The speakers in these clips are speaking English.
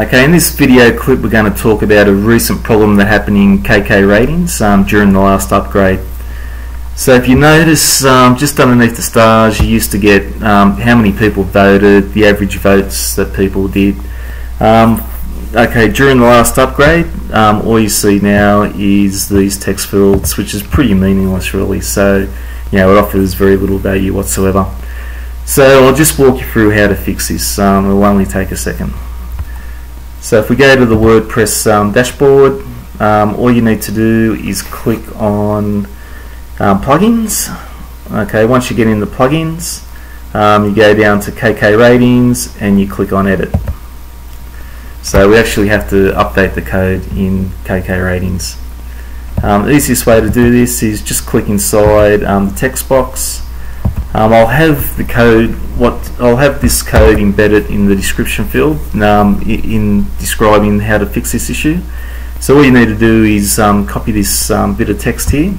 Okay, in this video clip we're going to talk about a recent problem that happened in KK ratings um, during the last upgrade. So if you notice um, just underneath the stars you used to get um, how many people voted, the average votes that people did. Um, okay, during the last upgrade um, all you see now is these text fields which is pretty meaningless really so you know it offers very little value whatsoever. So I'll just walk you through how to fix this, um, it will only take a second. So if we go to the WordPress um, dashboard, um, all you need to do is click on um, plugins. Okay, once you get in the plugins, um, you go down to KK ratings and you click on edit. So we actually have to update the code in KK ratings. Um, the easiest way to do this is just click inside um, the text box um, I'll have the code. What I'll have this code embedded in the description field um, in describing how to fix this issue. So all you need to do is um, copy this um, bit of text here.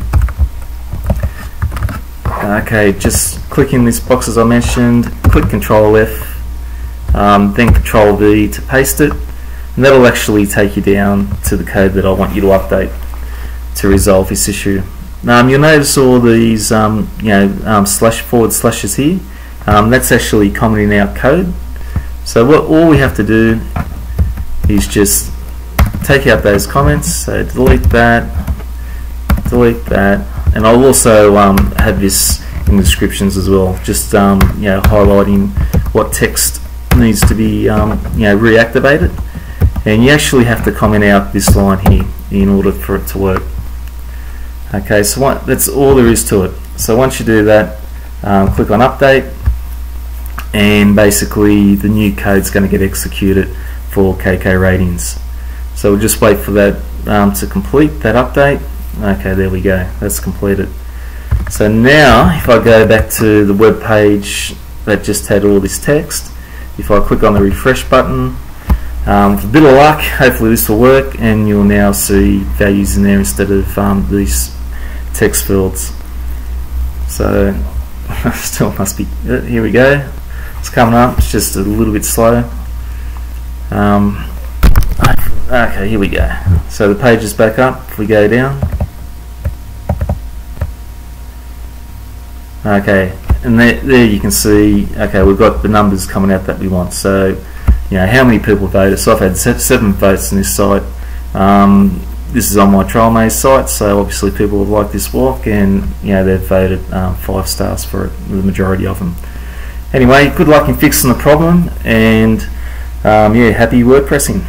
Okay, just click in this box as I mentioned. Click Control F, um, then Control V to paste it, and that'll actually take you down to the code that I want you to update to resolve this issue. Um, you'll notice all these um, you know um, slash forward slashes here. Um, that's actually commenting out code. So what all we have to do is just take out those comments. So delete that, delete that, and I'll also um, have this in the descriptions as well. Just um, you know highlighting what text needs to be you know reactivated, and you actually have to comment out this line here in order for it to work. Okay, so what, that's all there is to it. So once you do that, um, click on update and basically the new code is going to get executed for KK ratings. So we'll just wait for that um, to complete that update. Okay, there we go. That's completed. So now, if I go back to the web page that just had all this text, if I click on the refresh button, um, with a bit of luck, hopefully this will work, and you'll now see values in there instead of um, these text fields. So still must be, uh, here we go. It's coming up, it's just a little bit slow. Um, okay, here we go. So the page is back up, if we go down. Okay, and there, there you can see, okay, we've got the numbers coming out that we want. So, you know, how many people voted? So I've had seven votes on this site. Um, this is on my Trailmaze site, so obviously people would like this walk, and you know they've voted um, five stars for it, the majority of them. Anyway, good luck in fixing the problem, and um, yeah, happy WordPressing.